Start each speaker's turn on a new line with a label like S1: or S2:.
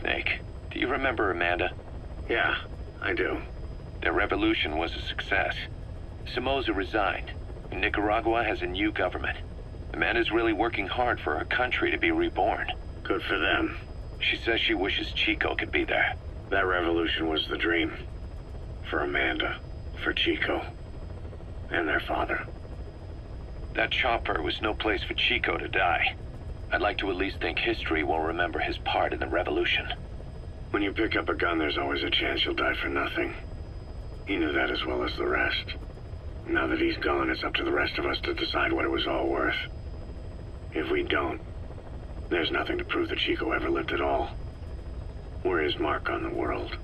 S1: Snake, do you remember Amanda?
S2: Yeah, I do.
S1: Their revolution was a success. Somoza resigned. and Nicaragua has a new government. Amanda's really working hard for her country to be reborn.
S2: Good for them.
S1: She says she wishes Chico could be there.
S2: That revolution was the dream. For Amanda, for Chico, and their father.
S1: That chopper was no place for Chico to die. I'd like to at least think history will remember his part in the revolution.
S2: When you pick up a gun, there's always a chance you'll die for nothing. He knew that as well as the rest. Now that he's gone, it's up to the rest of us to decide what it was all worth. If we don't, there's nothing to prove that Chico ever lived at all. We're his mark on the world.